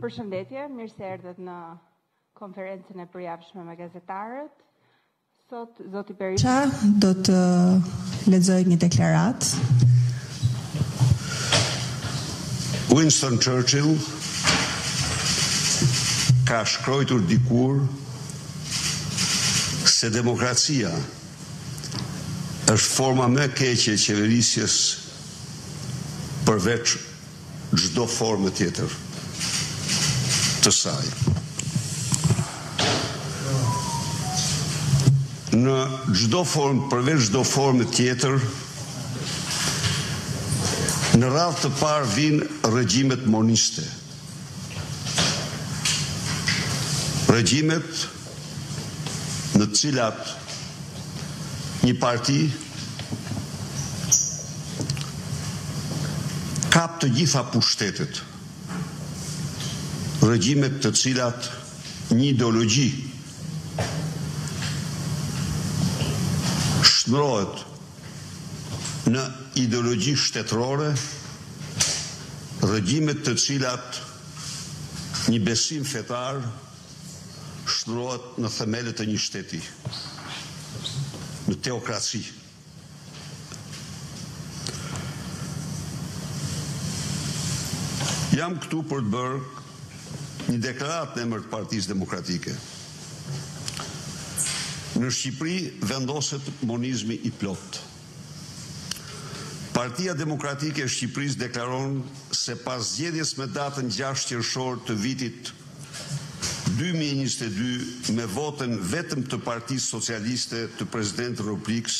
Përshëndetje, mirë se erdhët në konferencën e përjavshme me gazetarët. Sot zoti Berisha do të lexojë një deklaratë. Winston Churchill ka shkrojtur dikur se demokracia është forma më e keqe e qeverisjes përveç çdo forme tjetër të saj. Në çdo formë përveç çdo forme tjetër në radhë të parë vijnë regjimet moniste. Regjimet. në të cilat një parti kap të gjitha pushtetet, regjimet të cilat një ideologji shndërrohet në ideologji shtetërore, regjimet të cilat një besim fetar, shndërrohet në themelet të një shteti në teokraci. Jam këtu për të bërë një deklaratë në emër të Partisë Demokratike. Në Shqipëri vendoset monizmi i plotë. Partia Demokratike e Shqipërisë deklaron se pas zgjedhjes me datën gjashtë qershor të vitit dy mijë e njëzet e dy me votën vetëm të Partisë Socialiste të Presidentit Republikës,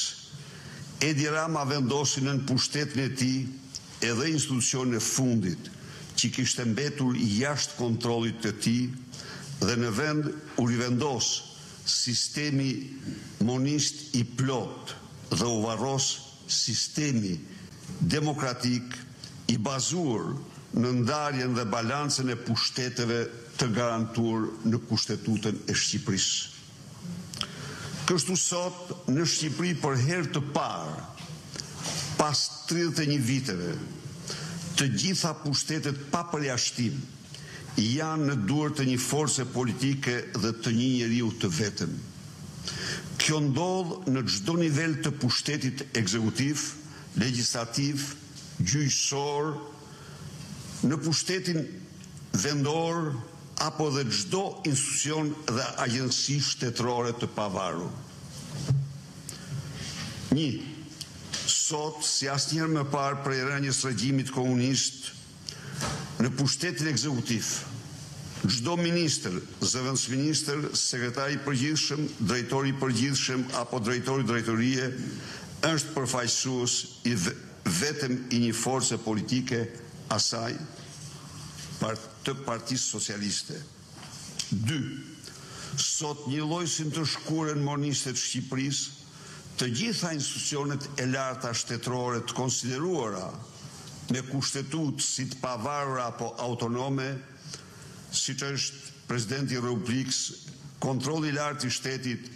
Edi Rama vendosi nën pushtetin e tij edhe institucionin e fundit që kishte mbetur jashtë kontrollit të tij dhe në vend u rivendos sistemi monist i plotë dhe u varros Sistemi demokratik i bazuar në ndarjen dhe balancën e pushteteve të garantuar në Kushtetutën e Shqipërisë. Kështu sot në Shqipëri për herë të parë pas tridhjetë e një viteve të gjitha pushtetet pa përjashtim, janë në duar të një force politike dhe të një njeriu të vetëm. Kjo ndodh në çdo nivel të pushtetit ekzekutiv, legjislativ, gjyqësor, në pushtetin vendor apo dhe çdo institucion dhe agjenci shtetërore të pavarur. Një. Sot, si asnjëherë më parë prej rënies së regjimit komunist, Në pushtetin ekzekutiv, çdo ministër, zëvendësministër, sekretar i përgjithshëm, drejtor i përgjithshem apo drejtor i drejtorie është përfaqësues i vetëm i një force politike asaj të Partisë Socialiste. Dy. Sot njëlloj si në të shkuarën moniste të Shqipërisë, të gjitha institucionet e larta shtetërore të konsideruara me Kushtetutë si të pavarura apo autonome, siç është Presidenti i Republikës, Kontrolli i Lartë i Shtetit,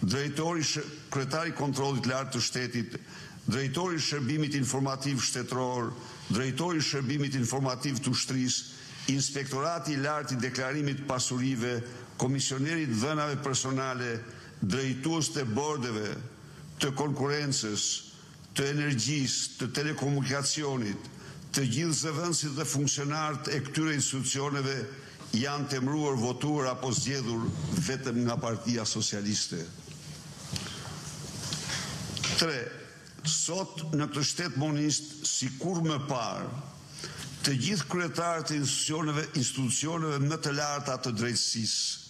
Drejtori Kryetari i Kontrollit të Lartë të Shtetit, Drejtori i Shërbimit Informativ Shtetëror, Drejtori i Shërbimit Informativ të Ushtrisë, Inspektorati i Lartë i Deklarimit të Pasurive, Komisioneri i të Dhënave Personale, drejtues të bordeve të konkurrencës, të energjisë, të telekomunikacionit, të gjithë zëvendësit dhe funksionarët e këtyre institucioneve janë të emëruar, votuar apo zgjedhur vetëm nga Partia Socialiste. Tre. Sot në këtë shtet monist si kurrë më parë, të gjithë kryetarët e institucioneve institucioneve më të larta të drejtësisë,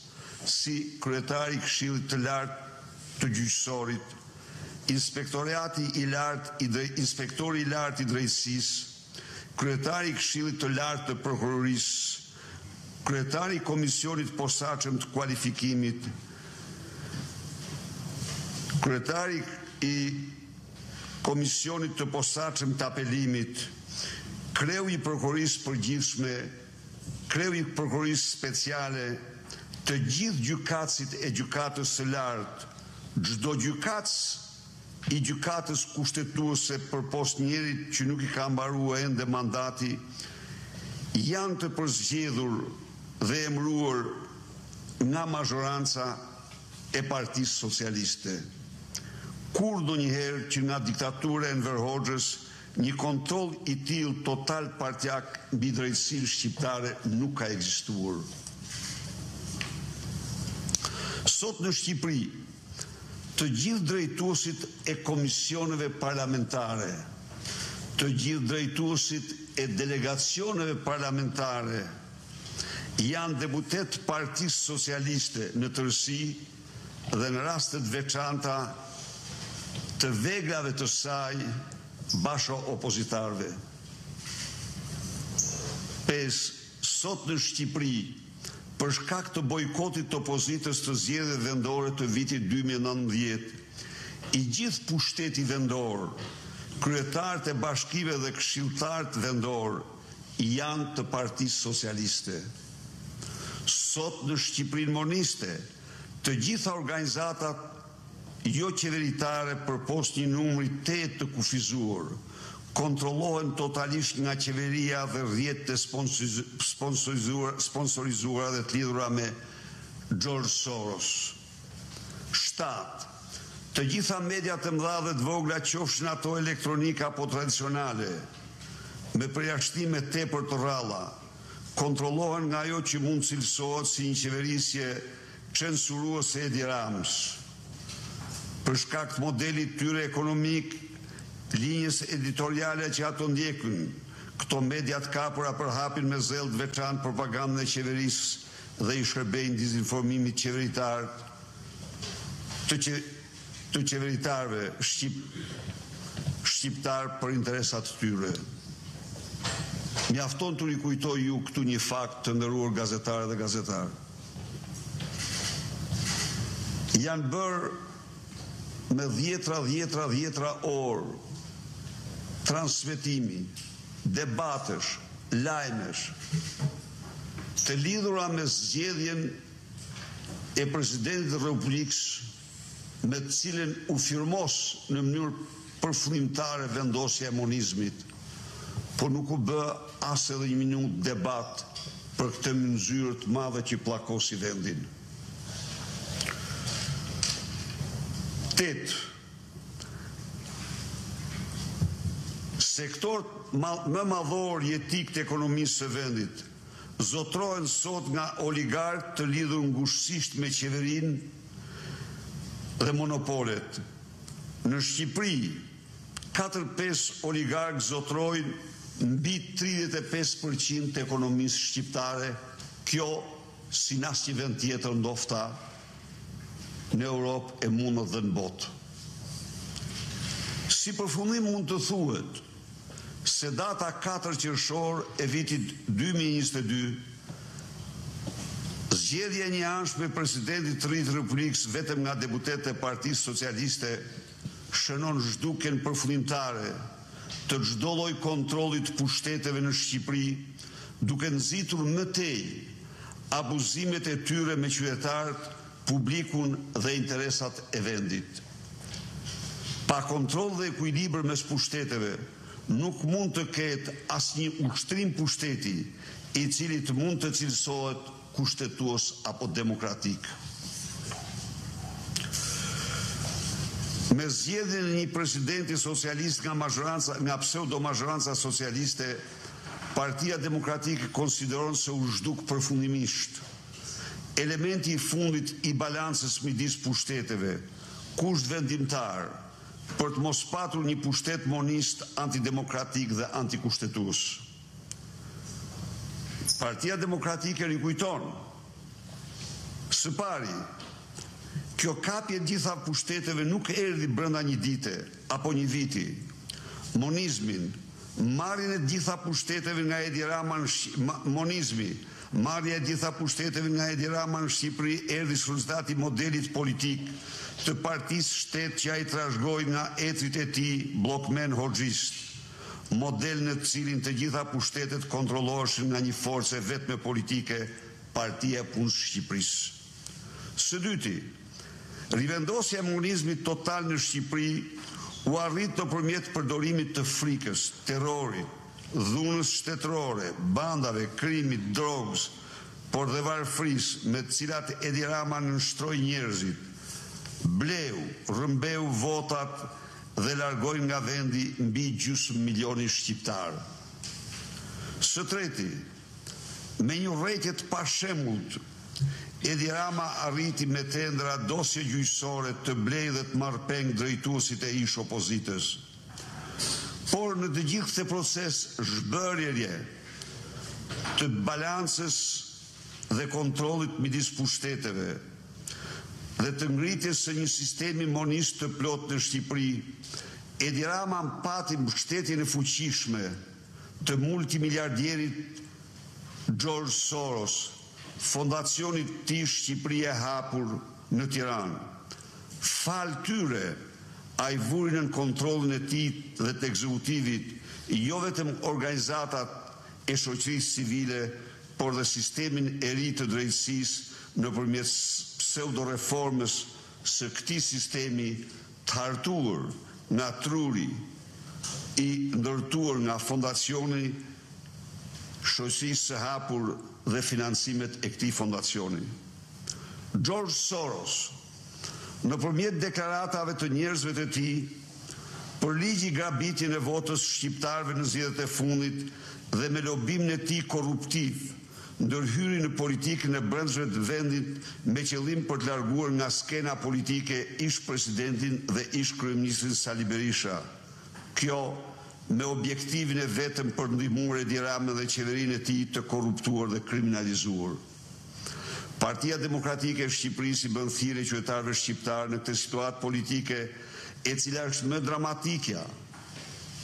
si kryetari i Këshillit të Lartë të Gjyqësorit, Inspektorati i Lartë i Drejt Inspektori i Lartë i Drejtësisë, Kryetari i Këshillit të Lartë të Prokurorisë, Kryetari i Komisionit të Posaçëm të Kualifikimit, Kryetari i Komisionit të Posaçëm të Apelimit, Kreu i Prokurorisë së Përgjithshme, Kreu i Prokurorisë Speciale, të gjithë gjykatësit e Gjykatës së Lartë, çdo gjykatës i Gjykatës Kushtetuese përpos njërit që nuk i ka mbaruar ende mandati, janë të përzgjedhur dhe emëruar nga mazhoranca e Partisë Socialiste. Kurrë ndonjëherë që nga diktatura e Enver Hoxhës një kontroll i tillë total partiak mbi drejtësinë shqiptare nuk ka ekzistuar. Sot në Shqipëri, Të gjithë drejtuesit e komisioneve parlamentare, të gjithë drejtuesit e delegacioneve parlamentare janë deputetë të Partisë Socialiste në tërësi dhe në raste të veçanta të veglave të saj basho-opozitarëve. Pesë. Sot në Shqipëri, për shkak të bojkotit të opozitës të zgjedhjeve vendore të vitit dy mijë e nëntëmbëdhjetë, i gjithë pushteti vendor, kryetarët e bashkive dhe këshilltarët vendorë janë të Partisë Socialiste. Sot në Shqipërinë moniste, të gjitha organizatat, joqeveritare përpos një numri te të kufizuar, kontrollohen totalisht nga qeveria dhe rrjetet e sponsorizuara dhe të lidhura me Xhorxh Soros. Shtatë, Të gjitha mediat e mëdha dhe të vogla qofshin ato elektronike apo tradicionale, me përjashtime tepër të rralla, kontrollohen nga ajo që mund të cilësohet si një qeverisje censuruese e Edi Ramës, Për shkak të modelit të tyre ekonomik, linjës editoriale që ato ndjekin, këto media të kapura përhapin me zell të veçantë propagandën e qeverisë dhe i shërbejnë dizinformimit qeveritar të të qeveritarëve shqip shqiptarë për interesat e tyre. Mjafton t'u rikujtoj ju këtu një fakt të nderuar gazetare dhe gazetarë. Janë bërë me dhjetra, dhjetra, dhjetra orë transmetimi, debatesh, lajmesh të lidhura me zgjedhjen e Presidentit të Republikës, me të cilën u firmos në mënyrë përfundimtare vendosja e monizmit, por nuk u bë as edhe një minutë debat për këtë mynxyrë të madhe që pllakosi vendin. Tetë. Sektorët më madhorë jetikë të ekonomisë së vendit, zotërohen sot nga oligarkë të lidhur ngushtësisht me qeverinë, dhe monopolet në Shqipëri, katër pesë oligarkë zotërojnë mbi tridhjetë e pesë për qind të ekonomisë shqiptare, kjo si në asnjë vend tjetër ndofta në Europë e mundet dhe në botë. Si përfundim mund të thuhet, se data katër qershor e vitit dy mijë e njëzet e dy, zgjedhja e njëanshme e Presidentit të ri të Republikës vetëm nga deputetët e Partisë Socialiste shënon zhdukjen përfundimtare të çdo lloj kontrolli të pushteteve në Shqipëri, duke nxitur më tej abuzimet e tyre me qytetarët publikun dhe interesat e vendit. Pa kontroll dhe ekuilibër mes pushteteve, nuk mund të ketë asnjë ushtrim pushteti, i cili të mund të cilësohet kushtetues apo demokratik. Me zgjedhjen e një presidenti socialist nga ma, nga pseudomazhoranca socialiste, Partia Demokratike konsideron se u zhduk përfundimisht. Elementi i fundit i balancës midis pushteteve, kusht vendimtar për të mos patur një pushtet monist antidemokratik dhe antikushtetues. Partia Demokratike rikujton, Së pari, kjo kapje e gjitha pushteteve nuk erdhi brenda një dite apo një viti. Monizmin, marrjen e të gjitha pushteteve nga Edi Rama në, monizmi, Marrja e gjitha pushteteve nga Edi Rama në Shqipëri erdhi si rezultat i modelit politik të partisë shtet që ai trashëgoi nga etrit e tij bllokmenë hoxhistë, model në të cilin të gjitha pushtetet kontrolloheshin nga një forcë e vetme politike, Partia e Punës së Shqipërisë. Së dyti, rivendosja e monizmit total në Shqipëri u arrit nëpërmjet përdorimit të frikës, terrorit, dhunës shtetërore, bandave, krimit, drogës, por dhe varfërisë me të cilat Edi Rama nënshtroi njerëzit, bleu, rrëmbeu votat dhe largoi nga vendi mbi gjysmë milioni shqiptarë. Së treti, Me një urrejtje të pashembullt, Edi Rama arriti me tendera, dosje gjyqësore të blejë dhe të marrë peng drejtuesit e ish-opozitës. Por në të gjithë këtë proces zhbërjerje të balancës dhe kontrollit midis pushteteve dhe të ngritjes së një sistemi monist të plotë në Shqipëri, Edi Rama pati mbështetjen e fuqishme, të multimiliardierit Xhorxh Soros, fondacionit të tij Shqipëria e Hapur në Tiranë. Falë tyre, ai vuri nën kontrollin e tij dhe të ekzekutivit jo vetëm organizatat e shoqërisë civile, por dhe sistemin e ri të drejtësisë nëpërmjet pseudoreformës, së këtij sistemi të hartuar nga truri i ndërtuar nga fondacioni, shoqërisë së hapur dhe financimet e këtij fondacioni. Xhorxh Soros, nëpërmjet deklaratave të njerëzve të tij, përligji grabitjen e votës shqiptarëve në zgjedhjet e fundit dhe me lobimin e tij korruptiv ndërhyri në politikën e brendshme të vendit me qëllim për të larguar nga skena politike ish-presidentin dhe ish-kryeministrin Sali Berisha. Kjo, me objektivin e vetëm për të ndihmuar Edi Ramën dhe qeverinë e tij të korruptuar dhe kriminalizuar. Partia Demokratike e Shqipërisë i bën thirrje qytetarëve shqiptarë në këtë situatë politike e cila është më dramatikja,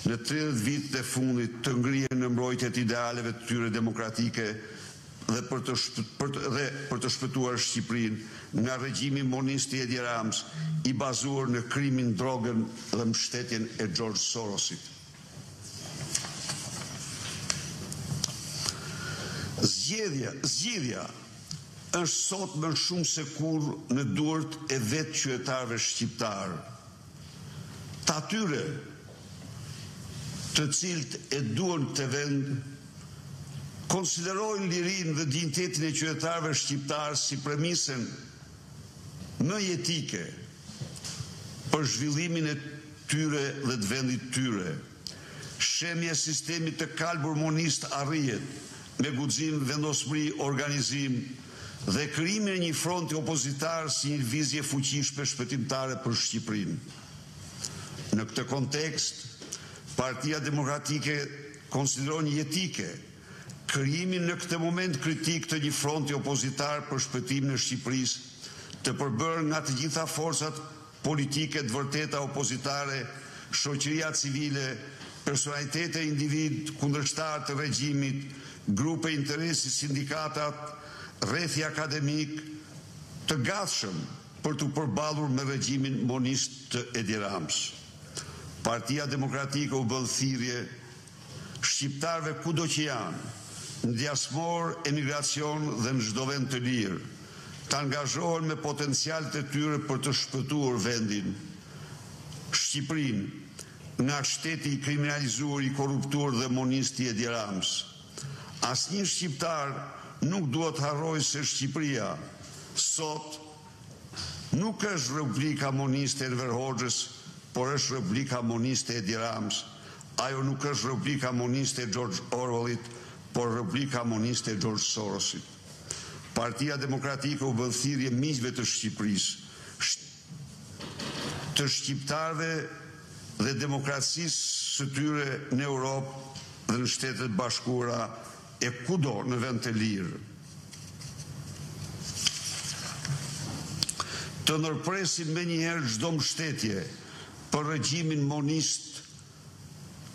në tridhjetë vitet të fundit të ngrihen në mbrojtje të idealeve të tyre demokratike dhe për të dhe për të shpëtuar Shqipërinë nga regjimi monist i Edi Ramës i bazuar në krimin drogën dhe mbështetjen e Xhorxh Sorosit. Zgjedhja, zgjidhja, është sot më shumë se kurrë në duart e vetë qyetarëve shqiptarë. të atyre të cilët e duan këtë vend, konsiderojnë lirinë dhe dinjitetin e qytetarëve shqiptarë si premisen më jetike për zhvillimin e tyre dhe të vendit të tyre. Shembja e sistemit të kalbur monist arrihet, me guxim, vendosmëri, organizim dhe krijimin e një fronti opozitar si një lëvizje e fuqishme shpëtimtare për Shqipërinë. Në këtë kontekst, Partia Demokratike konsideron jetike krijimin në këtë moment kritik të një fronti opozitar për shpëtimin e Shqipërisë të përbërë nga të gjitha forcat politike të vërteta opozitare, shoqëria civile, personalitete e individë kundërshtarë të regjimit, grupe interesi sindikatat, rrethi akademik, të gatshëm për t'u përballur me regjimin monist të Edi Ramës. Partia Demokratike u bën thirrje Shqiptarëve kudo që janë, në diasporë, emigracion dhe në çdo vend të lirë, të angazhohen me potencialet e tyre për të shpëtuar vendin, Shqipërinë, nga shteti i kriminalizuar, i korruptuar dhe monist i Edi Ramës. Asnjë shqiptar nuk duhet të harrojë se Shqipëria, sot, Nuk është republika moniste e Enver Hoxhës, por është republika moniste e Edi Ramës. Ajo nuk është republika moniste e Xhorxh Orwellit, por republika moniste e Xhorxh Sorosit. Partia Demokratike u bën thirrje miqve të Shqipërisë, të shqiptarëve dhe demokracisë së tyre në Europë dhe në Shtetet e Bashkuara E kudo në vend të lirë. Të ndërpresin menjëherë çdo mbështetje për regjimin monist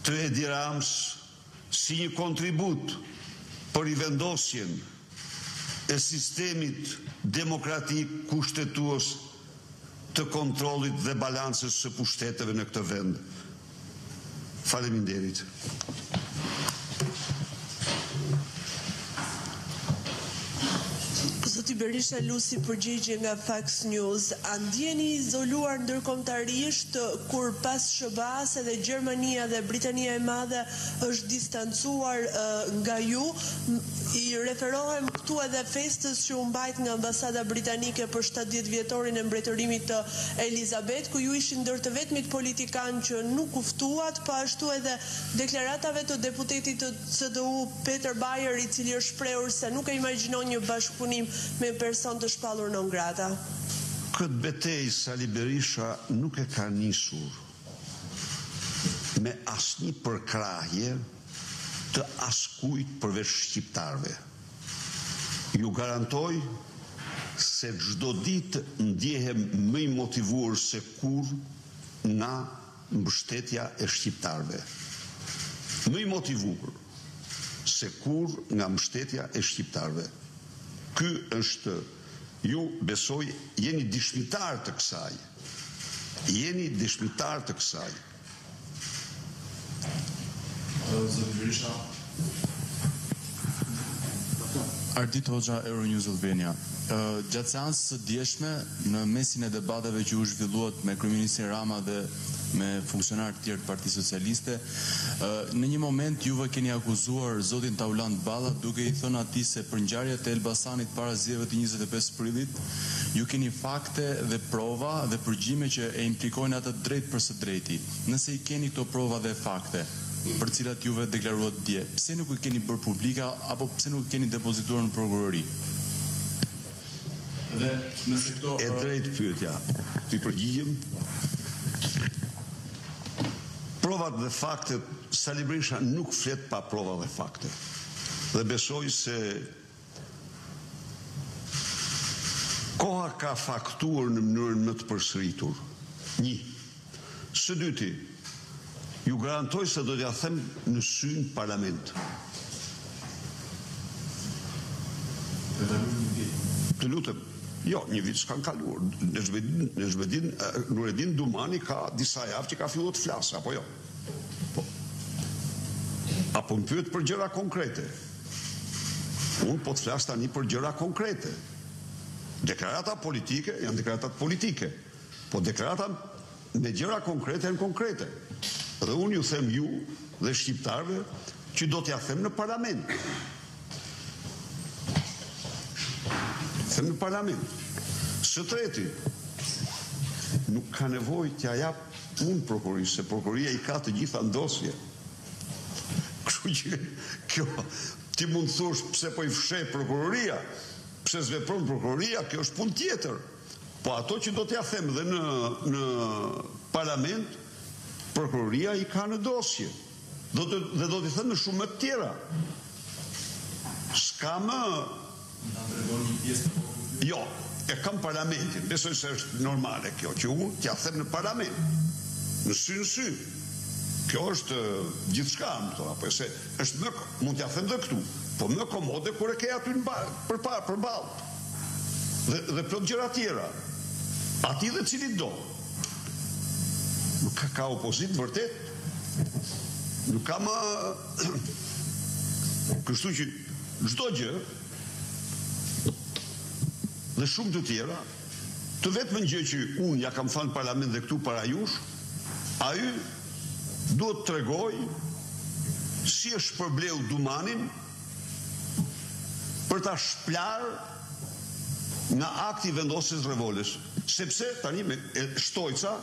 të Edi Ramës si një kontribut për rivendosjen e sistemit demokratik kushtetues të kontrollit dhe balancës së pushteteve në këtë vend. Faleminderit. Zoti Berisha Lusi përgjigje nga Fax News, A ndiheni i izoluar ndërkombëtarisht kur pas SHBA-së edhe Gjermania dhe Britania e Madhe është distancuar nga ju? I referohem këtu edhe festës që u mbajt nga Ambasada Britanike për shtatëdhjetë vjetorin e mbretërimit të Elizabeth, ku ju ishin ndër të vetmit politikanë që nuk u ftuat, po ashtu edhe deklaratave të deputetit të CDU, Peter Beyer, i cili është shprehur se nuk e imagjinon një bashkëpunim me person të shpallur non grata. Këtë betejë Sali Berisha nuk e ka nisur. me asnjë përkrahje të askujt përveç shqiptarëve. Ju garantoj se çdo ditë ndjehem më i motivuar se kurrë nga mbështetja e shqiptarëve. Më i motivuar se kurrë nga mbështetja e shqiptarëve. Ky është, ju besoj jeni dëshmitarë të kësaj. Jeni dëshmitarë të kësaj. Zoti Berisha. Ardit Hoxha, Euronews Albania. Gjatë seancës së djeshme, në mesin e debateve që u zhvilluat me kryeministrin Rama dhe me funksionarë të tjerë të Partisë Socialiste, në një moment juve keni akuzuar zotin Taulant Balla duke i thënë atij se për ngjarjet e Elbasanit para zgjedhjeve të njëzet e pesë prillit, Ju keni fakte dhe prova dhe përgjime që e implikojnë atë drejtpërsëdrejti. Nëse i keni këto prova dhe fakte, për të cilat juve deklaruat dje, pse nuk i keni bërë publike apo pse nuk i keni depozituar në prokurori? Dhe nëse këto. E drejtë pyetja. T'i përgjigjem. Provat dhe faktet, Sali Berisha nuk flet pa prova dhe fakte. Dhe besoj se. Koha ka faktuar në mënyrën më të përsëritur, një. Së dyti, ju garantoj se do t'ia them në sy në Parlament. Të lutem. Jo, një vit s'kanë kaluar. Nexhbedin, Nuredin Dumani ka disa javë që ka fillu të flasë, apo jo? Po. A po më pyet për gjëra konkrete? Unë po të flas tani për gjëra konkrete. Deklarata politike janë deklaratat politike, po deklarata me gjëra konkrete janë konkrete. Dhe unë ju them ju dhe shqiptarëve që do t'ia them në parlament. Them në parlament. Së treti, nuk ka nevojë t'ia jap unë prokurorisë, se prokuroria i ka të gjitha në dosje. Kështu që kjo ti mund të thuash pse po i fsheh prokuroria, pse s'vepron prokuroria, kjo është punë tjetër. Po ato që do t'ia them edhe në parlament, prokuroria i ka në dosje. Do të dhe do t'i them dhe shumë më të tjera. S'ka më Mund ta tregoni një pjesë të vogël të pyetjes? Jo, e kam parlamentin, besoj se është normale kjo që unë t'ia them në parlament, në sy në sy. Kjo është gjithçka, më kupton apo jo? Se është më, mund t'ia them dhe këtu, po më komode kur e ke aty në ballë, përpara, përballë. Dhe dhe plot gjëra tjera. Atij dhe cilitdo. Nuk ka opozitë vërtet. Nuk ka më kështu që Çdo gjë dhe shumë të tjera, të vetmen gjë që unë ja kam thanë parlament dhe këtu para jush, ai duhet të tregojë si e shpërbleu Dumanin për ta shplarë nga akti i vendosjes së revoles, sepse tani me Shtojca,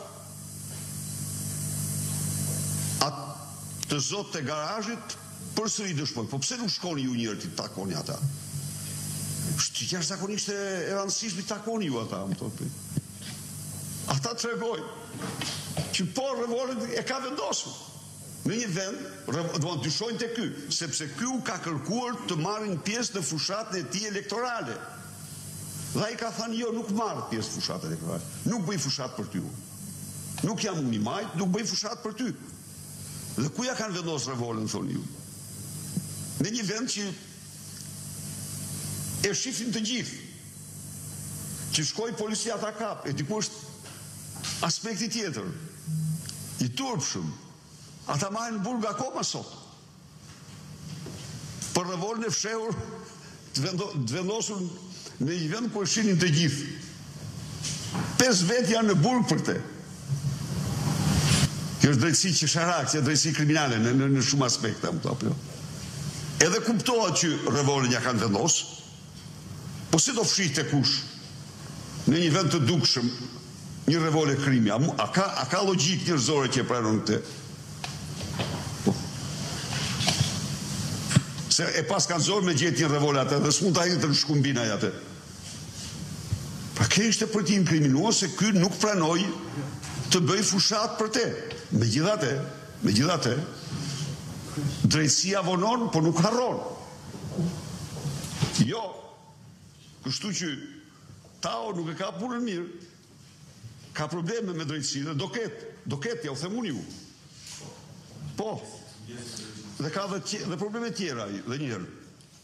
Atë zoti i garazhit përsëri dëshmoi, po pse nuk shkoni ju njëherë t'i takoni ata? Është jashtëzakonisht e rëndësishme t'i takoni ju ata, më kupton. Ata tregojnë që po revolën e ka vendosur. Në një vend, domethënë dyshojnë tek ky, sepse ky u ka kërkuar të marrin pjesë në fushatën e tij elektorale. Dhe ai ka thënë jo, nuk marr pjesë në fushatën elektorale. Nuk bëj fushatë për ty unë. Nuk jam unë i majtë, nuk bëj fushatë për ty. Dhe ku ja kanë vendosur revolën, thoni ju? Në një vend që E shifnin të gjithë që shkoi policia ta kap edhe ky është aspekti tjetër i turpshëm ata mbahen në burg akoma sot për revolën e fshehur të vendosur në një vend ku e shihnin të gjithë Pesë vetë janë në burg për këtë. Kjo është drejtësi qesharake, është drejtësi kriminale në në, në shumë aspekte, më thotë. Jo. Edhe kuptohet që revolën ja kanë vendosë. Po si do fshihte kush në një vend të dukshëm një revole krimi? A, a ka a ka logjikë njerëzore që e pranon këtë? se e pas kanë zor me gjetë një revole ata dhe s'mund ta hidhte në Shkumbin ai atë. Pra kjo ishte për t'i inkriminuar se ky nuk pranoi të bëjë fushatë për te. Megjithatë, megjithatë, drejtësia vonon, por nuk harron. Jo. Kështu që Tao nuk e ka punën mirë. Ka probleme me drejtësinë dhe do ketë, do ketë, ja u them unë ju. Po. Dhe ka dhe, tje, dhe probleme tjera ai, dhe njëherë.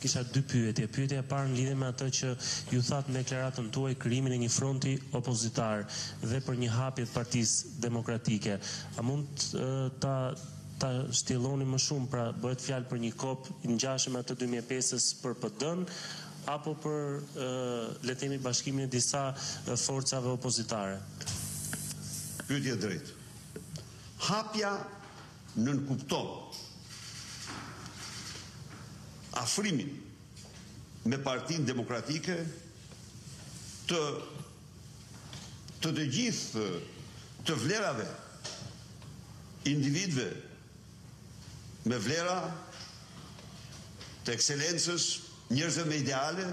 Kisha dy pyetje. Pyetja e parë lidhej me atë që ju thatë në deklaratën tuaj krijimin e një fronti opozitar dhe për një hapje të Partisë Demokratike. A mund ta ta shtjelloni më shumë, pra bëhet fjalë për një KOP i ngjashëm me atë të dy mijë e pesës për PD-në apo për le të themi bashkimin e disa forcave opozitare? Pyetje e drejtë. Hapja nënkupton afrimin me Partinë Demokratike të të të gjithë të vlerave individëve me vlera të ekselencës, njerëzve me ideale,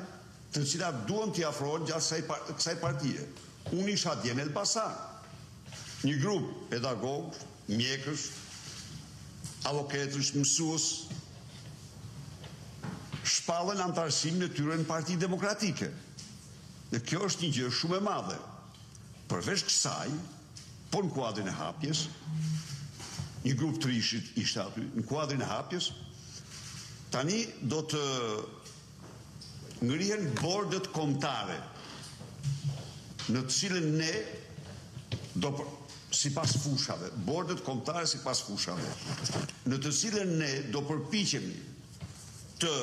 të cilët duan t'i afrohen gjatë kësaj partie. Unë isha dje në Elbasan, një grup pedagogësh, Mjekësh, avoketësh, mësues shpallën anëtarësimin e tyre në Parti Demokratike. Dhe kjo është një gjë shumë e madhe. Përveç kësaj, po në kuadrin e hapjes, një grup të rinjsh ishte aty, në kuadrin e hapjes, tani do të ngrihen bordet kombëtare në të cilën ne do sipas fushave, bordet kombëtare sipas fushave, në të cilën ne do përpiqemi të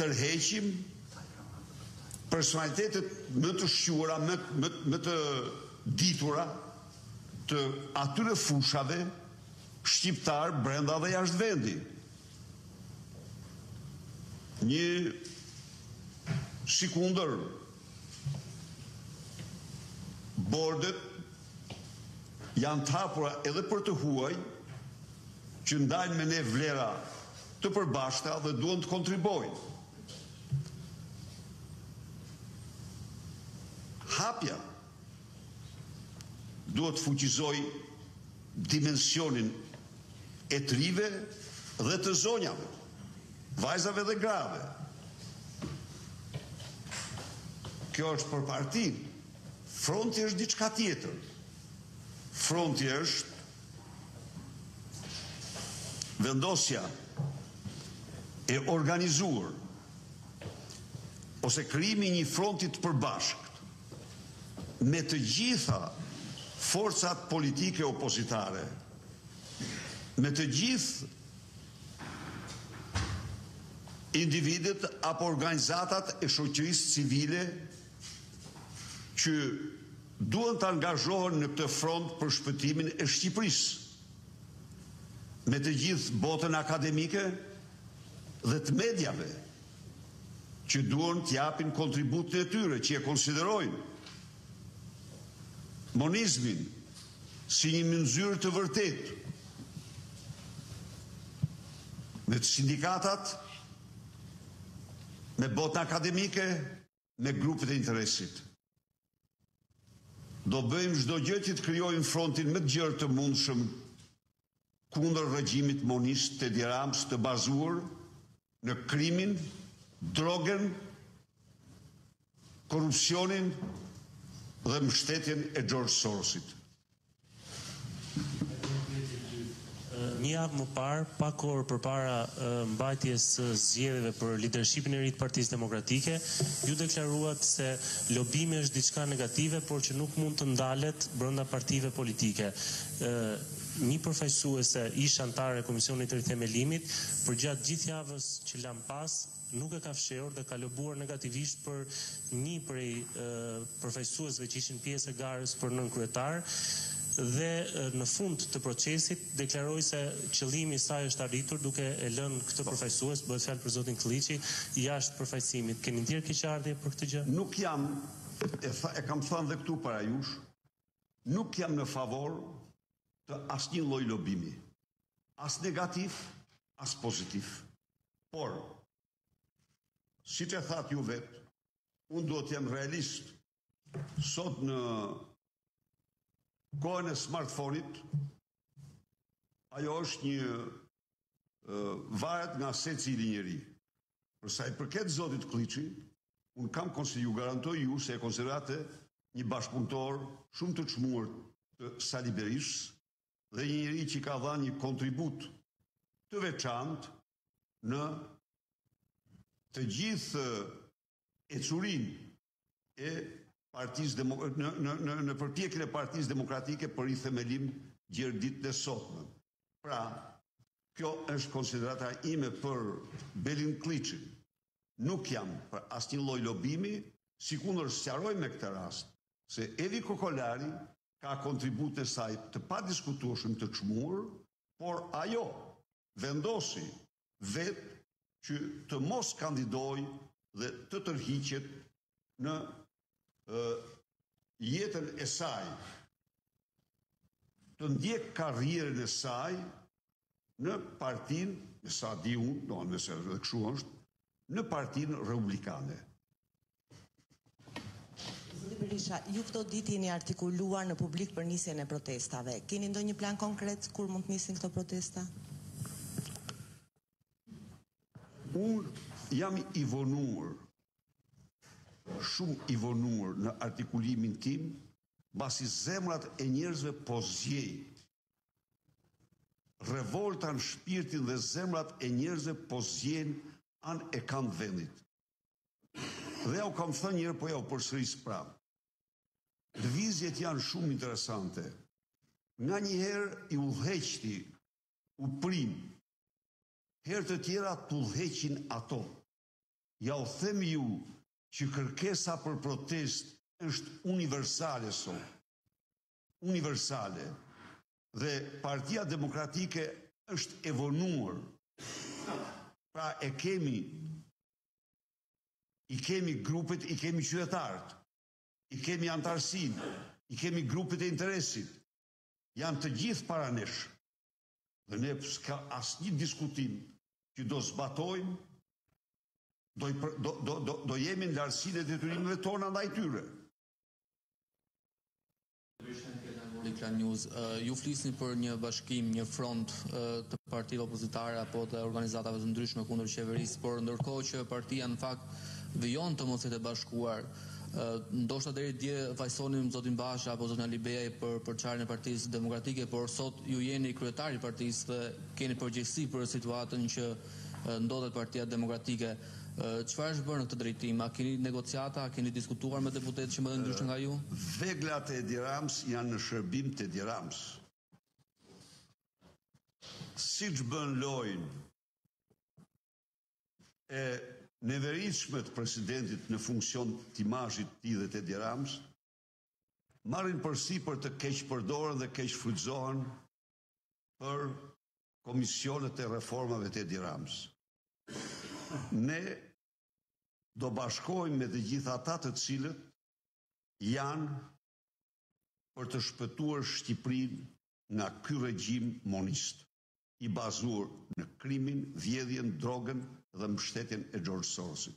tërheqim personalitetet më të shquara, më më më të ditura të atyre fushave shqiptarë brenda dhe jashtë vendit. Një, sikundër bordet janë të hapura edhe për të huaj që ndajnë me ne vlera të përbashkëta dhe duan të kontribojnë. Hapja duhet të fuqizojë dimensionin e të rinjve dhe të zonjave, vajzave dhe grave. Kjo është për partinë. Fronti është diçka tjetër. Fronti është vendosja e organizuar ose krijimi i një fronti të përbashkët me të gjitha forcat politike opozitare me të gjithë individët apo organizatat e shoqërisë civile që duan të angazhohen në këtë front për shpëtimin e Shqipërisë, me të gjithë botën akademike dhe të mediave që duan të japin kontributin e tyre, që e konsiderojnë monizmin si një mynxyrë të vërtetë me sindikatat, me botën akademike, me grupet e interesit. Do bëjmë çdo gjë që të krijojmë frontin më të gjerë të mundshëm kundër regjimit monist të Edi Ramës të bazuar në krimin, drogën, korrupsionin dhe mbështetjen e Xhorxh Sorosit. Një javë më parë, pak orë përpara mbajtjes së zgjedhjeve për lidershipin e ri të Partisë Demokratike, ju deklaruat se lobimi është diçka negative, por që nuk mund të ndalet brenda partive politike. Një përfaqësuese ish-anëtare e Komisionit të Rithemelimit, përgjatë gjithë javës që lamë pas, nuk e ka fshehur dhe ka lobuar negativisht për një prej përfaqësuesve që ishin pjesë e garës për nënkryetar dhe në fund të procesit deklaroi se qëllimi i saj është arritur duke e lënë këtë përfaqësues, bëhet fjalë për zotin Këlliçi, jashtë përfaqësimit. Keni ndjerë keqardhje për këtë gjë? Nuk jam, e kam thënë dhe këtu para jush, Nuk jam në favor të asnjë lloj lobimi, as negativ, as pozitiv. Por, siç e thatë ju vetë, unë duhet të jem realist. Sot në kohën e smartfonit ajo është një varet nga secili njeri. Për sa i përket zotit Këlliçi, unë kam konsi ju garantoj ju se e konsideroj një bashkëpunëtor shumë të çmuar të Sali Berishës dhe një njeri që ka dhanë një kontribut të veçantë në të gjithë ecurinë e Partisë Demokratike në në në në përpjekjen e Partisë Demokratike për rithemelim gjer ditën e sotme. Pra, kjo është konsiderata ime për Belind Këlliçin. Nuk jam për asnjë lloj lobimi, sikundër sqaroj me këtë rast se Evi Kokalari ka kontributin e saj të padiskutueshëm të çmuar, por ajo vendosi vetë që të mos kandidojë dhe të tërhiqet në jetën e saj, të ndjekë karrierën e saj në partinë, me sa di unë, domethënë nëse edhe kështu është, në Partinë Republikane. Zoti Berisha, ju këto ditë jeni artikuluar në publik për nisjen e protestave. Keni ndonjë plan konkret kur mund të nisin këto protesta? Unë jam i vonuar, shumë i vonuar në artikulimin tim, mbasi zemrat e njerëzve po ziejnë. Revolta në shpirtin dhe zemrat e njerëzve po zien anë e kënd vendit. Dhe jua kam thënë njëherë, po jua përsëris prapë. Lëvizjet janë shumë interesante. Nganjëherë i udhëheq ti, u prin, herë të tjera të udhëheqin ato. Jua them ju që kërkesa për protestë është universale sot. universale dhe Partia Demokratike është e vonuar. Pra e kemi i kemi grupet, i kemi qytetarët, i kemi anëtarësinë, i kemi grupet e interesit, janë të gjithë para nesh. Dhe ne s'ka asnjë diskutim që do zbatojmë, do, do, do, do, do jemi në lartësinë e detyrimeve tona ndaj tyre. Ju flisni për një bashkim, një front të partive opozitare apo të organizatave të ndryshme kundër qeverisë, por ndërkohë që partia në fakt vijon të mos jetë e bashkuar. Ndoshta deri dje fajsonim zotin Basha apo zotin Alibeaj për përçarjen e Partisë Demokratike, por sot ju jeni kryetari i partisë dhe keni përgjegjësi për situatën që ndodhet Partia Demokratike. Çfarë është bërë në këtë drejtim? A keni negociata, a keni diskutuar me deputetë që mendojnë ndryshe nga ju? Veglat e Edi Ramës janë në shërbim të Edi Ramës. Siç bën lojën e neveritshme të presidentit në funksion të imazhit të tij dhe të Edi Ramës, marrin përsipër të keqpërdoren dhe keqfrytëzohen për komisionet e reformave të Edi Ramës. Ne do bashkohemi me të gjithë ata të cilët janë për të shpëtuar Shqipërinë nga ky regjim monist, i bazuar në krimin, vjedhjen, drogën dhe mbështetjen e Xhorxh Sorosit.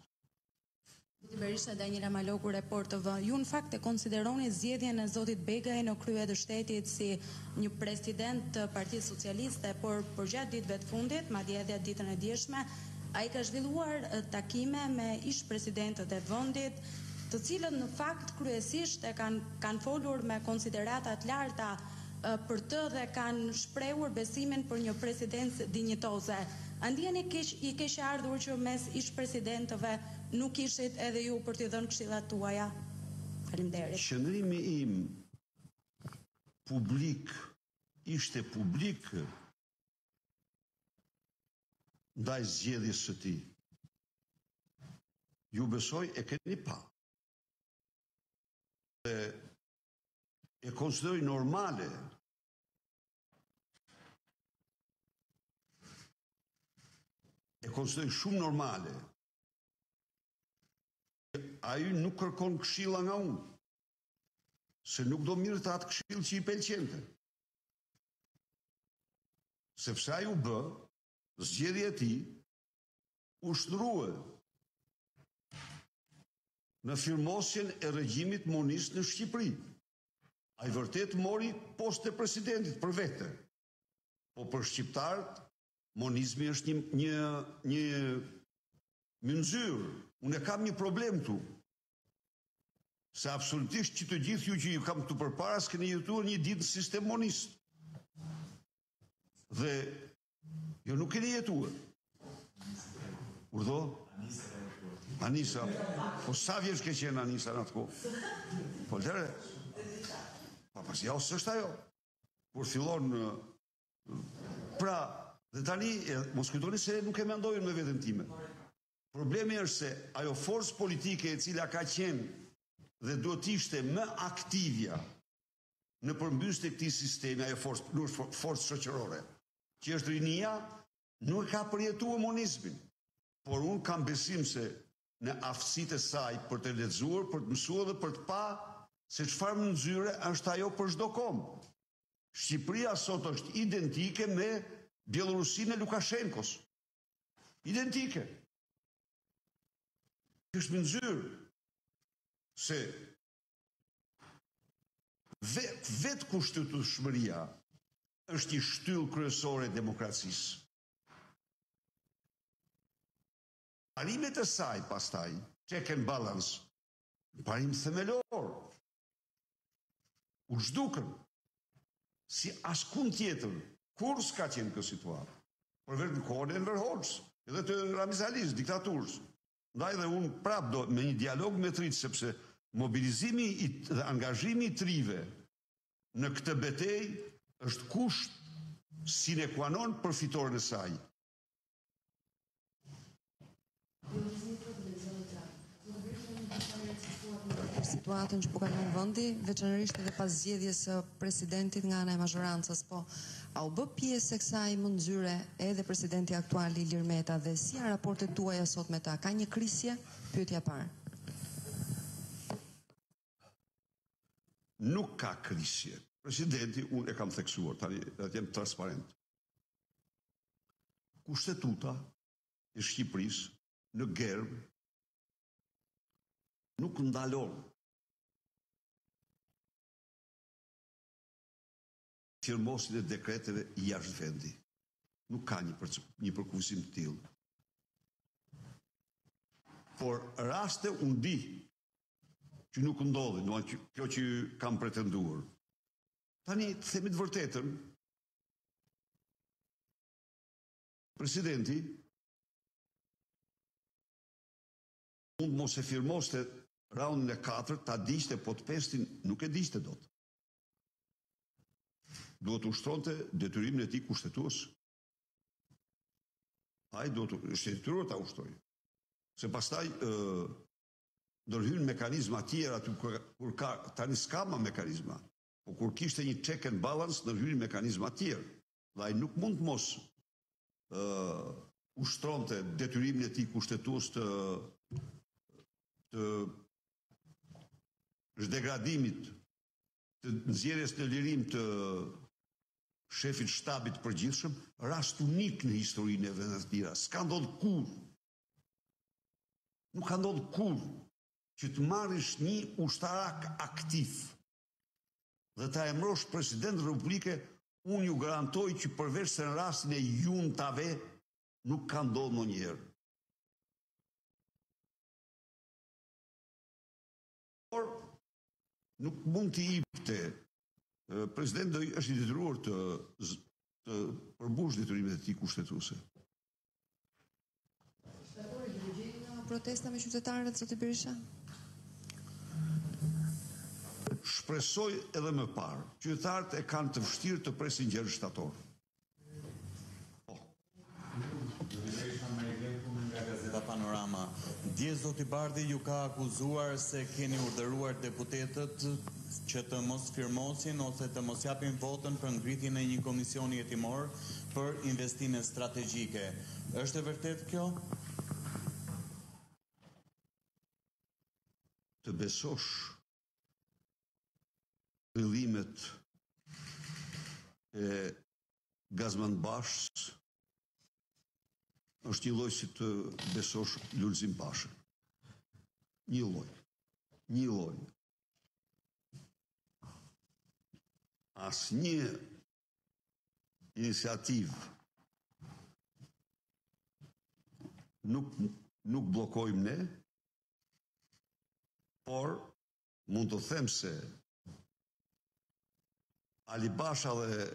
Zoti Berisha Daniela Maloku Report TV ju në fakt e konsideroni zgjedhjen e zotit Begaj në krye të shtetit si një president të Partisë Socialiste, por përgjatë ditëve të fundit, madje edhe ditën e djeshme, ai ka zhvilluar takime me ish-presidentët e vendit, të cilët në fakt kryesisht e kanë kanë folur me konsiderata të larta për të dhe kanë shprehur besimin për një presidencë dinjitoze. A ndiheni i keqardhur që mes ish-presidentëve nuk ishit edhe ju për t'i dhënë këshillat tuaja? Faleminderit. Qëndrimi im publik ishte publik ndaj zgjedhjes së tij. Ju besoj e keni pa. Dhe e konsideroj normale e konsideroj shumë normale ai nuk kërkon këshilla nga unë se nuk do merrte atë këshillë që i pëlqente sepse ai u bë zgjedhja e tij u shndërrua në firmosjen e regjimit monist në Shqipëri. Ai vërtet mori postin e presidentit për vete. Po për shqiptarët monizmi është një një një mynxyrë. Unë e kam një problem këtu. Se absolutisht që të gjithë ju që ju kam këtu përpara s'keni jetuar një ditë në sistem monist. Dhe Jo nuk keni jetuar. Urdo? Anisa. Po sa vjeç ke qenë Anisa në atë kohë? Po lëre. Po prapë ja se ç'është ajo. Kur fillon pra dhe tani mos kujtoni se nuk e mendoj unë me veten time. Problemi është se ajo forcë politike e cila ka qenë dhe duhet të ishte më aktivja në përmbysje të këtij sistemi, ajo forcë, nuk është forcë shoqërore, që është rinia, nuk ka përjetuar monizmin. Por unë kam besim se në aftësitë e saj për të lexuar, për të mësuar dhe për të pa se çfarë mënxyre është ajo për çdo komb. Shqipëria sot është identike me Bjellorusinë e Lukashenkos. Identike. Është mënxyrë se Vet, vet kushtetutshmëria është një shtyllë kryesore e demokracisë. Parimet e saj pastaj, check and balance, në parim themelor, u zhdukën si askund tjetër, kur s'ka qenë kjo situatë, përveç në kohën e Enver Hoxhës dhe të Ramiz Alisë, diktaturës. Ndaj dhe unë prapë dua një dialog me të rinjtë sepse mobilizimi i dhe angazhimi i të rinjve në këtë betejë është kusht sine qua non për fitoren e saj. për situatën që po kalon vendi, veçanërisht edhe pas zgjedhjes së presidentit nga ana e mazhorancës, po A u bë pjesë e kësaj mënxyre edhe presidenti aktual Ilir Meta dhe si janë raportet tuaja sot me të? Ka një krisje? Pyetja e parë. Nuk ka krisje. Presidenti, unë e kam theksuar tani dhe të jem transparent. Kushtetuta e Shqipërisë në germë nuk ndalon. Firmosjen e dekreteve jashtë vendi. Nuk ka një një përkufizim të tillë. Por raste unë di që nuk ndodhin, do kjo që kam pretenduar. Tani të themi të vërtetën. Presidenti mund të mos e firmoste raundin e katërt, ta digjte, po të pestin nuk e digjte dot. duhet të ushtronte detyrimin e tij kushtetues. Ai duhet të shtetuar ta ushtrojë. Se pastaj ë ndërhyjnë mekanizma të tjera aty kur ka tani s'ka më mekanizma. Po kur kishte një check and balance ndërhynin mekanizma të tjerë. dhe ai nuk mund të mos ushtronte detyrimin e tij kushtetues të të zhdegradimit të nxjerrjes në lirim të shefit shtabit të përgjithshëm, rast unik në historinë e vendeve të lira. S'ka ndodhur kurrë. Nuk ka ndodhur kurrë që të marrish një ushtarak aktiv dhe ta emërosh president Republike, unë ju garantoj që përveçse në rastin e juntave nuk ka ndodhur ndonjëherë. Por, nuk mund të ipte. Presidenti është i detyruar të, të përmbushë detyrimet e tij kushtetuese. protesta me qytetarët, zoti Berisha? Shpresoj edhe më parë. Qytetarët e kanë të vështirë të presin gjer në shtator. Oh. Panorama. Dje zoti Bardhi ju ka akuzuar se keni urdhëruar deputetët që të mos firmosin ose të mos japin votën për ngritjen e një komisioni hetimor për investime strategjike. Është e vërtetë kjo? Të besosh trillimet e Gazman Bashës është njëlloj si të besosh Lulzim Bashën. Njëlloj. Njëlloj. Asnjë iniciativë nuk nuk bllokojmë ne, por mund t'ju them se Ali Basha dhe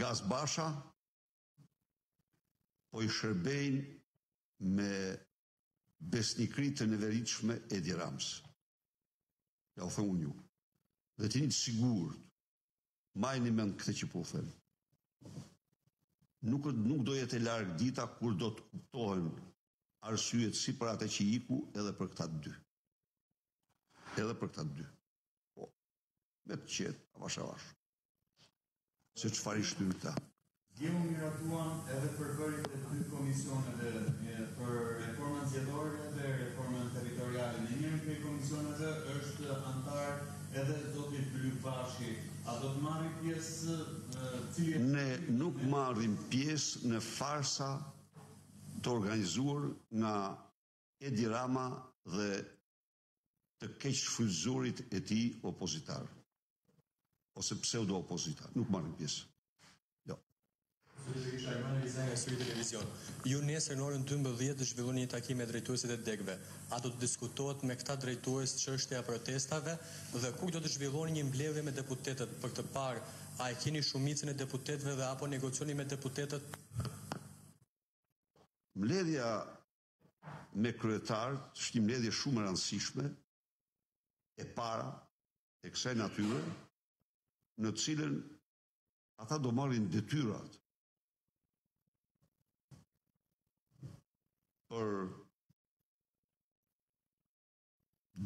Gaz Basha po i shërbejnë me besnikëri të neveritshme Edi Ramës. Ja u them unë ju. Dhe të jeni të sigurt, mbani mend këtë që po u them. Nuk, nuk do jetë e largë dita kur do të kuptohen arsyet si për atë që iku edhe për këta të dy. Edhe për këta të dy. Po, me të qetë, avash avash. Se çfarë i shtynë këta. Dje u miratuan edhe përbërjet e dy komisioneve për reformën zgjedhore dhe reformën territoriale. Në njërin prej komisioneve është anëtar edhe zoti Bylykbashi. A do të marrë pjesë cili Ne nuk marrim pjesë në farsa të organizuar nga Edi Rama dhe të keqfrymëzuarit e tij opozitar ose pseudo-opozita, nuk marrin pjesë. Jo. Zoti Berisha, Ermal Qori nga Syri Televizion. Ju nesër në orën dymbëdhjetë do të zhvilloni një takim me drejtuesit e degëve. A do të diskutohet me këta drejtues çështja e protestave dhe kur do të zhvilloni një mbledhje me deputetët për të parë a e keni shumicën e deputetëve dhe a po negocioni me deputetët? Mbledhja me kryetarët është një mbledhje shumë e rëndësishme e para e kësaj natyre në të cilën ata do marrin detyrat për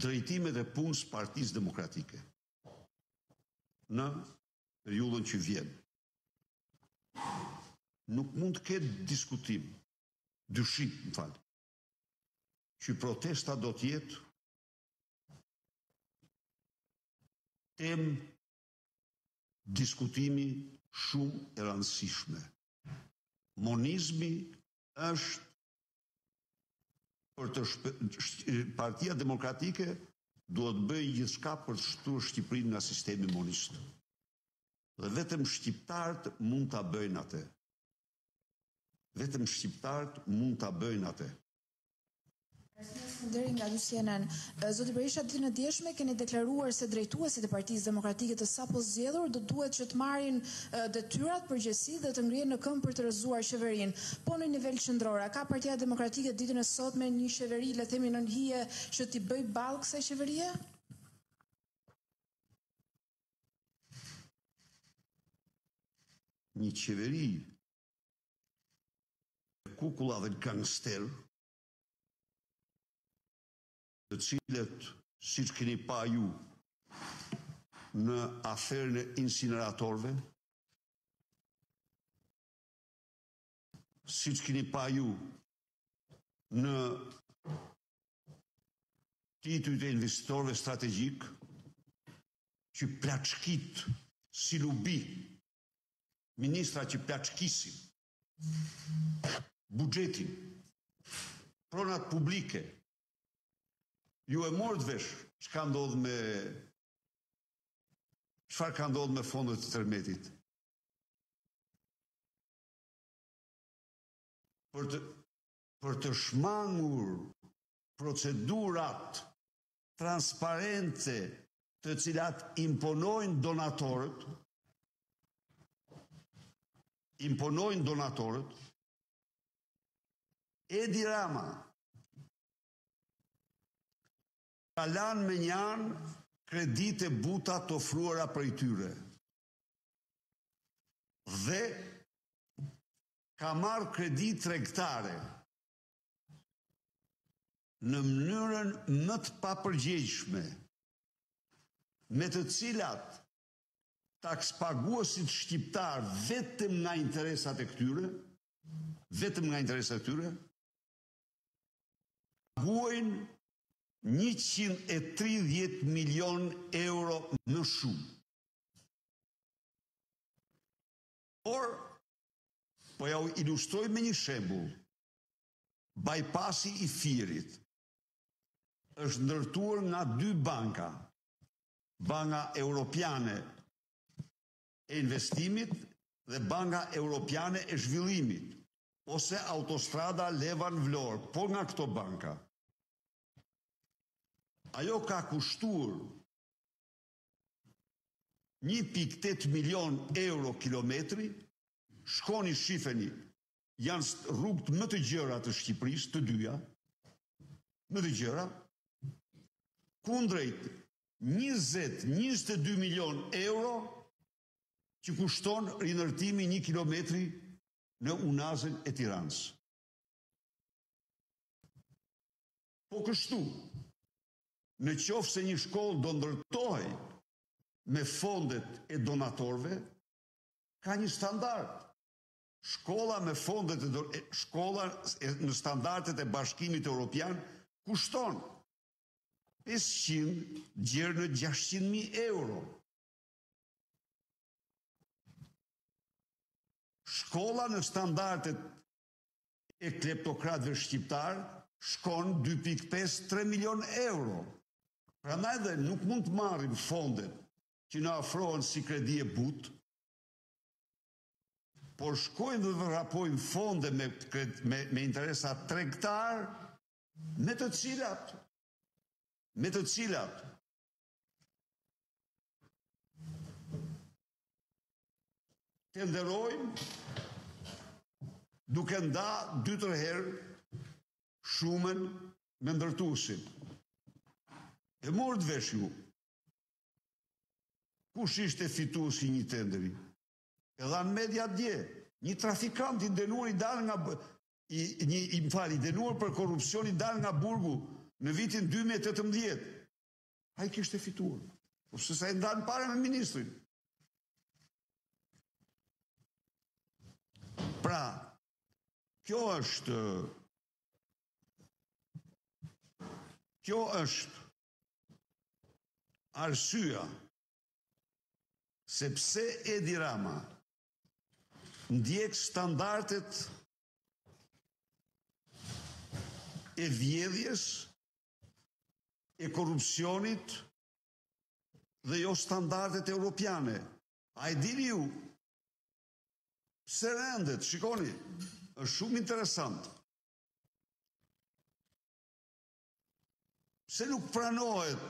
drejtimet e punës partisë demokratike në periudhën që vjen. Nuk mund të ketë diskutim dyshim, më fal, që protesta do të jetë temë diskutimi shumë e rëndësishme. Monizmi është për të shpe... partia demokratike duhet të bëjë gjithçka për të shpëtuar Shqipërinë nga sistemi monist. Dhe vetëm shqiptarët mund ta bëjnë atë. Vetëm shqiptarët mund ta bëjnë atë. Nga A2 CNN. Zoti Berisha ditën e djeshme keni deklaruar se drejtuesit e Partisë Demokratike të sapozgjedhur do duhet që të marrin detyrat, përgjegjësi dhe të ngrihen në këmbë për të rrëzuar qeverinë. Po në nivel qendror, a ka Partia Demokratike ditën e sotme një qeveri le të themi nën hije që t'i bëjë ballë kësaj qeverie? Një qeveri me kukulla dhe gangsterë, të cilët, siç keni pa ju në aferën e incineratorëve, siç keni pa ju në Titujt e investitorëve strategjikë që plaçkitin si lubi, ministrat që plaçkisin buxhetin, pronat publike, ju e morët vesh ç'ka ndodh me çfarë ka ndodhur me fondet e tërmetit. Për të për të shmangur procedurat transparente të cilat imponojnë donatorët, imponojnë donatorët, Edi Rama ka lanë me një anë kreditë e buta të ofruara prej tyre. Dhe ka marrë kredi tregtare në mënyrën më të papërgjegjshme, me të cilat takspaguesit shqiptarë vetëm nga interesat e këtyre, vetëm nga interesat e këtyre, paguajnë 130 milion euro më shumë. Por, po jua ilustroj me një shembull. Bypassi i Fierit është ndërtuar nga dy banka, Banka Europiane e Investimit dhe Banka Europiane e Zhvillimit, ose autostrada Levan Vlorë, po nga këto banka. Ajo ka kushtuar Një pikë tetë milion euro kilometri, shkoni shifeni, janë rrugët më të gjëra të Shqipërisë, të dyja, më të gjëra, kundrejt 20-22 milion euro që kushton rindërtimi një kilometri në unazën e Tiranës. Po kështu, Në qoftë se një shkollë do ndërtohej me fondet e donatorëve, ka një standard. Shkolla me fondet e shkolla në standardet e Bashkimit Europian kushton pesëqind gjer në gjashtëqind mijë euro. Shkolla në standardet e kleptokratëve shqiptarë shkon 2.5-3 milion euro. Prandaj edhe nuk mund të marrim fondet që na afrohen si kredi e butë, por shkojmë dhe vrapojmë fonde me, me, me interesa tregtarë, me të cilat, me të cilat, tenderojmë duke nda dy të herë shumën me ndërtuesin. E morët vesh ju, kush ishte fituesi i një tenderi? E dhanë media dje, një trafikant i dënuar i dalë nga, një, më fal, i dënuar për korrupsion i dalë nga burgu në vitin 2018. Ai kishte fituar. Po se sa i ndan paret me ministrin. Pra, kjo është kjo është arsyeja sepse Edi Rama ndjek standartet e vjedhjes e korrupsionit dhe jo standardet europiane. A e dini ju pse rendet, shikoni, është shumë interesant. Pse nuk pranohet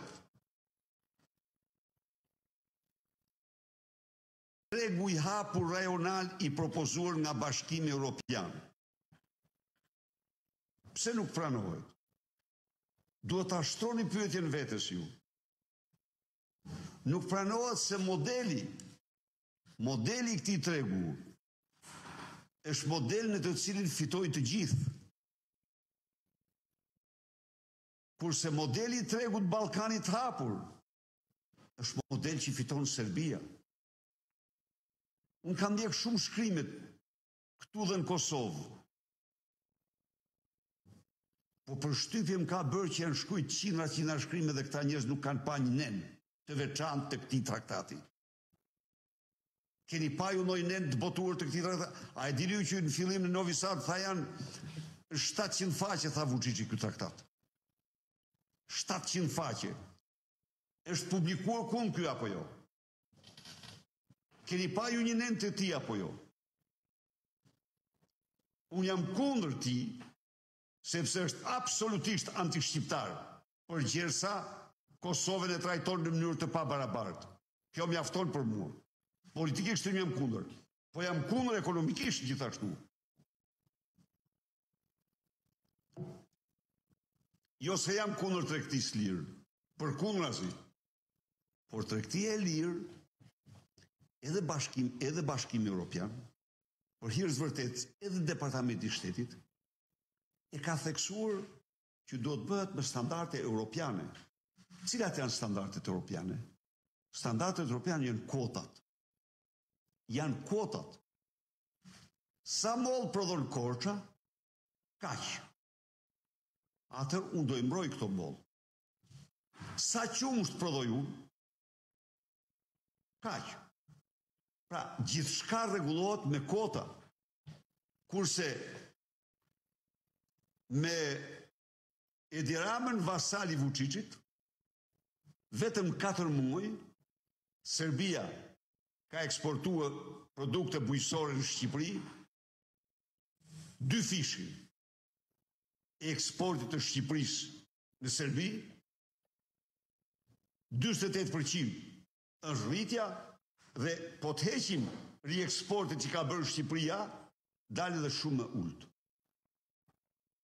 tregu i hapur rajonal i propozuar nga Bashkimi Europian? Pse nuk pranohet? Duhet ta shtroni pyetjen vetes ju. Nuk pranohet se modeli modeli i këtij tregu është model në të cilin fitojnë të gjithë. Kurse modeli i tregut të Ballkanit të hapur është model që fiton Serbia. Unë kam ndjek shumë shkrimet këtu dhe në Kosovë, po përshtypje më ka bërë që janë shkrujt qindra qindra shkrime dhe këta njerëz nuk kanë pa një nen të veçantë të këtij traktati. Keni pa ju ndonjë nen të botuar të këtij traktati? A e dini ju që në fillim në Novi Sad, tha janë 700 faqe, tha Vuçiçi ky traktat. 700 faqe. Është publikuar kund ky apo jo? Keni pa ju një nen të tij apo jo? Unë jam kundër tij, sepse është absolutisht antishqiptar, përgjersa Kosovën e trajton në mënyrë të pabarabartë. Kjo mjafton për mua. Politikisht unë jam kundër, po jam kundër ekonomikisht gjithashtu. Jo se jam kundër tregtisë së lirë, përkundrazi, Por tregtia e lirë edhe bashkim edhe Bashkimi Europian për hir të së vërtetës edhe departamenti i shtetit e ka theksuar që duhet të bëhet me standarde europiane. Cilat janë standardet europiane? Standardet europiane janë kuotat. Janë kuotat. Sa mollë prodhon Korça? Kaq. Atëherë unë do i mbroj këto mollë. Sa qumësht prodhoj unë, kaq. Pra, gjithçka rregullohet me kuota. Kurse me Edi Ramën vasal i Vuçiçit, vetëm 4 muaj Serbia ka eksportuar produkte bujqësore në Shqipëri dyfishin, e eksportit të Shqipërisë në Serbi, 48 për qind është rritja dhe po të heqim rieksportet që ka bërë Shqipëria, del edhe shumë më ulët.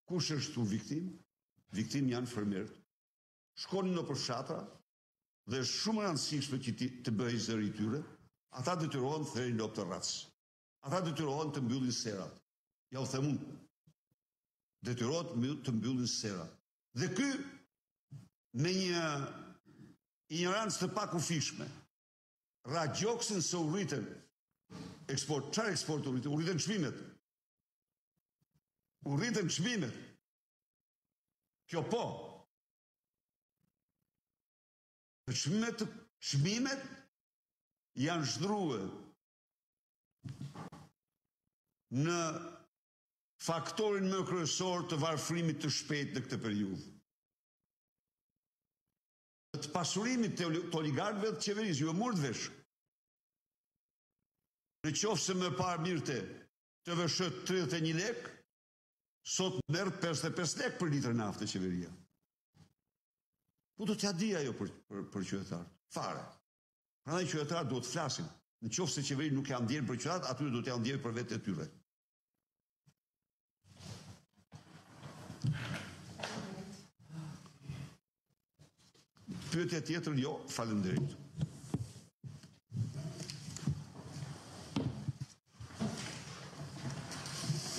Kush është këtu viktimë? Viktimë janë fermerët. Shkoni nëpër fshatra dhe është shumë e rëndësishme që të, të bëheni zëri i tyre, ata detyrohen të therin lopë të racës. Ata detyrohen të mbyllin serat. Ja u them unë. Detyrohen të mbyllin serat. Dhe ky me një injorancë të pakufishme rreh gjoksin se u rriten eksport, çfarë eksport u rriten? U rriten çmimet. U rriten çmimet. Kjo po. Çmimet, çmimet janë shndërruar në faktorin më kryesor të varfrimit të shpejtë në këtë periudhë. Të pasurimit të oligarkëve të qeverisë, ju e morët vesh. Në qoftë se më parë merrte te veshët 31 lekë, sot merr 55 lekë për litër naftë qeveria. Ku do t'ia dijë ajo për, për, për qytetarët? Fare. Prandaj qytetarët duhet të flasin. Në qoftë se qeverisë nuk ia ndjen për qytetarët, atyre duhet t'ia ndjejë për veten e tyre. Pyetja tjetër? Jo, faleminderit.